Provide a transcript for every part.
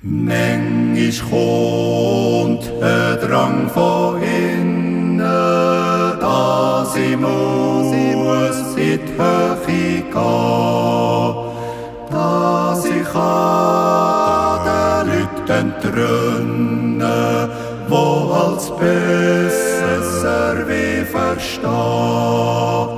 Manchmal kommt ein Drang von innen, dass ich muss in die Höhe gehen, dass ich an den Leuten entrünne, wo als besser wie verstehen,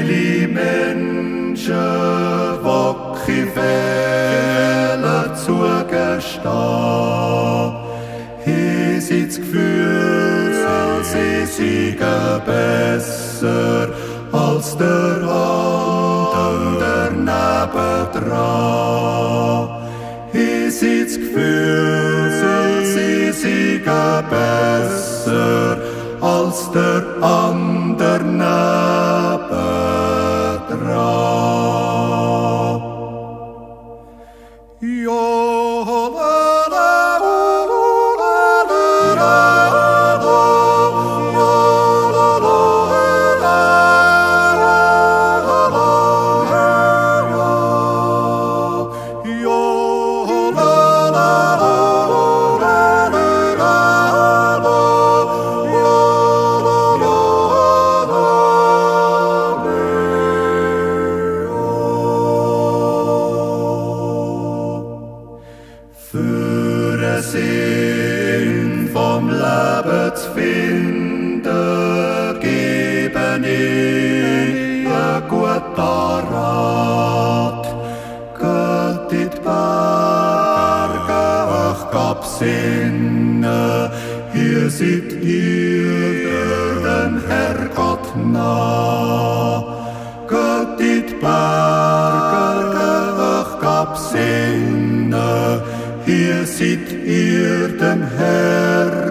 viele Menschen, wacke Fehler zugestehen? Haben sie das Gefühl, sie seien besser als der andere nebendran? Haben sie das Gefühl, sie seien besser als der andere nebendran? Einen Sinn vom Leben zu finden, gebe ich einen guten Rat. Geht in die Berge, euch gab Sinne, hier seid ihr dem Herrgott nah. Geht in die Berge, euch gab Sinne, hier seid ihr dem Herrgott